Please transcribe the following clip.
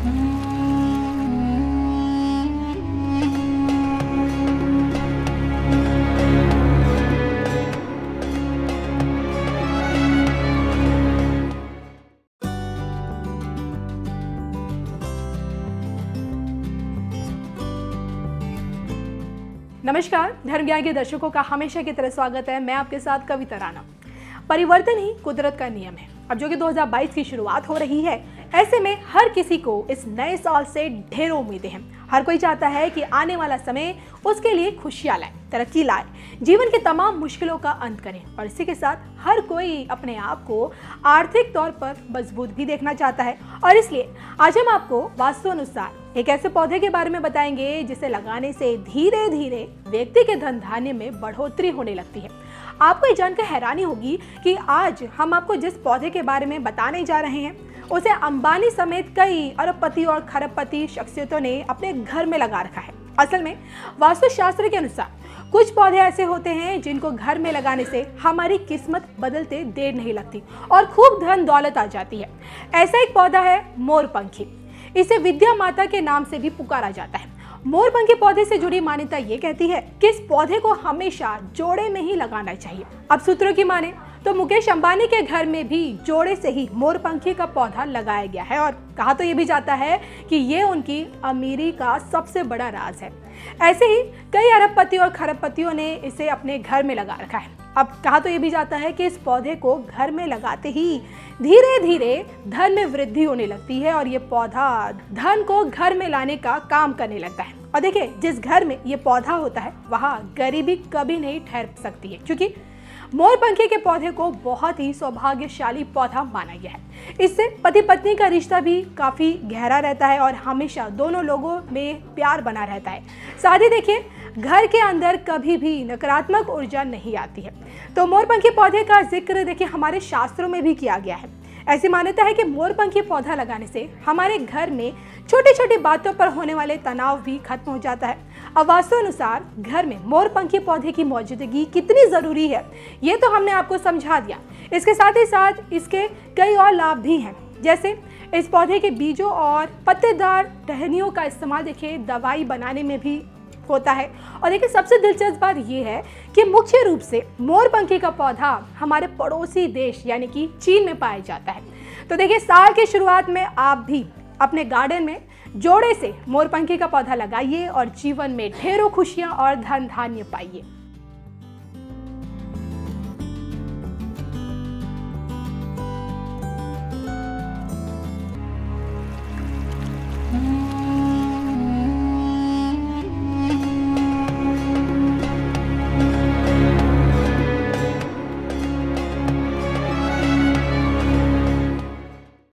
नमस्कार धर्म के दर्शकों का हमेशा की तरह स्वागत है। मैं आपके साथ कविता राणा। परिवर्तन ही कुदरत का नियम है। अब जो कि 2022 की शुरुआत हो रही है, ऐसे में हर किसी को इस नए साल से ढेरों उम्मीदें हैं। हर कोई चाहता है कि आने वाला समय उसके लिए खुशियाँ लाए, तरक्की लाए, जीवन के तमाम मुश्किलों का अंत करें और इसी के साथ हर कोई अपने आप को आर्थिक तौर पर मज़बूत भी देखना चाहता है। और इसलिए आज हम आपको वास्तु अनुसार एक ऐसे पौधे के बारे में बताएँगे जिसे लगाने से धीरे धीरे व्यक्ति के धन धान्य में बढ़ोतरी होने लगती है। आपको ये जानकर हैरानी होगी कि आज हम आपको जिस पौधे के बारे में बताने जा रहे हैं, उसे अंबानी समेत कई अरबपति और खरबपति शख्सियतों ने अपने घर में लगा रखा है। असल में, वास्तुशास्त्र के अनुसार, कुछ पौधे ऐसे होते हैं जिनको घर में लगाने से हमारी किस्मत बदलते देर नहीं लगती और खूब धन दौलत आ जाती है। ऐसा एक पौधा है मोरपंखी। इसे विद्या माता के नाम से भी पुकारा जाता है। मोरपंखी पौधे से जुड़ी मान्यता ये कहती है कि इस पौधे को हमेशा जोड़े में ही लगाना चाहिए। अब सूत्रों की माने तो मुकेश अंबानी के घर में भी जोड़े से ही मोरपंखी का पौधा लगाया गया है और कहा तो ये भी जाता है कि ये उनकी अमीरी का सबसे बड़ा राज है। ऐसे ही कई अरबपति और खरबपतियों ने इसे अपने घर में लगा रखा है। अब कहा तो ये भी जाता है कि इस पौधे को घर में लगाते ही धीरे धीरे धन में वृद्धि होने लगती है और ये पौधा धन को घर में लाने का काम करने लगता है। और देखिए, जिस घर में ये पौधा होता है, वहाँ गरीबी कभी नहीं ठहर सकती है, क्योंकि मोरपंखी के पौधे को बहुत ही सौभाग्यशाली पौधा माना गया है। इससे पति पत्नी का रिश्ता भी काफ़ी गहरा रहता है और हमेशा दोनों लोगों में प्यार बना रहता है। साथ ही देखिए, घर के अंदर कभी भी नकारात्मक ऊर्जा नहीं आती है। तो मोरपंखी पौधे का ज़िक्र देखिए हमारे शास्त्रों में भी किया गया है। ऐसी मान्यता है कि मोरपंखी पौधा लगाने से हमारे घर में छोटी छोटी बातों पर होने वाले तनाव भी खत्म हो जाता है। वास्तु अनुसार घर में मोरपंखी पौधे की मौजूदगी कितनी ज़रूरी है, ये तो हमने आपको समझा दिया। इसके साथ ही साथ इसके कई और लाभ भी हैं। जैसे इस पौधे के बीजों और पत्तेदार टहनियों का इस्तेमाल देखिए, दवाई बनाने में भी होता है। और देखिए, सबसे दिलचस्प बात यह है कि मुख्य रूप से मोरपंखी का पौधा हमारे पड़ोसी देश, यानी कि चीन में पाया जाता है। तो देखिए, साल की शुरुआत में आप भी अपने गार्डन में जोड़े से मोरपंखी का पौधा लगाइए और जीवन में ढेरों खुशियाँ और धन धान्य पाइए।